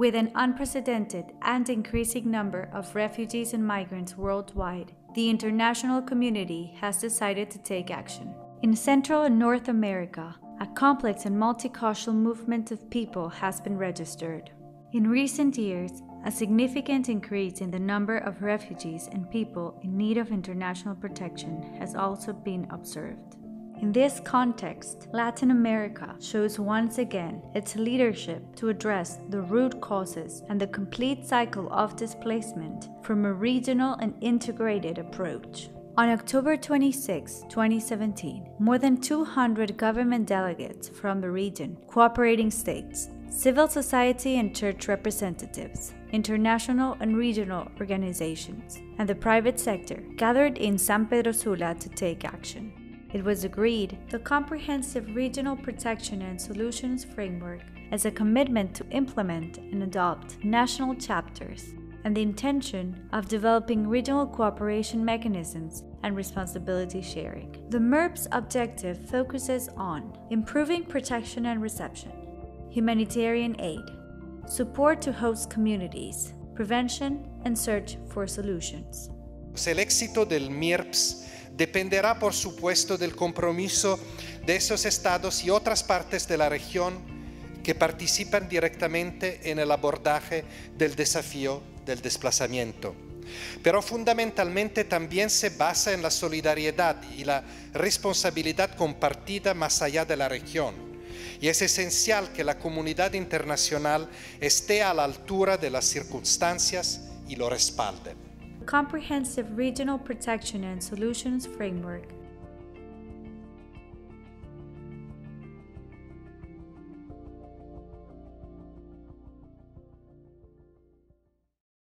With an unprecedented and increasing number of refugees and migrants worldwide, the international community has decided to take action. In Central and North America, a complex and multicultural movement of people has been registered. In recent years, a significant increase in the number of refugees and people in need of international protection has also been observed. In this context, Latin America shows once again its leadership to address the root causes and the complete cycle of displacement from a regional and integrated approach. On October 26, 2017, more than 200 government delegates from the region, cooperating states, civil society and church representatives, international and regional organizations, and the private sector gathered in San Pedro Sula to take action. It was agreed the Comprehensive Regional Protection and Solutions Framework as a commitment to implement and adopt national chapters and the intention of developing regional cooperation mechanisms and responsibility sharing. The MIRPS objective focuses on improving protection and reception, humanitarian aid, support to host communities, prevention, and search for solutions. El éxito del MIRPS dependerá, por supuesto, del compromiso de esos estados y otras partes de la región que participan directamente en el abordaje del desafío del desplazamiento. Pero fundamentalmente también se basa en la solidaridad y la responsabilidad compartida más allá de la región. Y es esencial que la comunidad internacional esté a la altura de las circunstancias y lo respalde. Comprehensive Regional Protection and Solutions Framework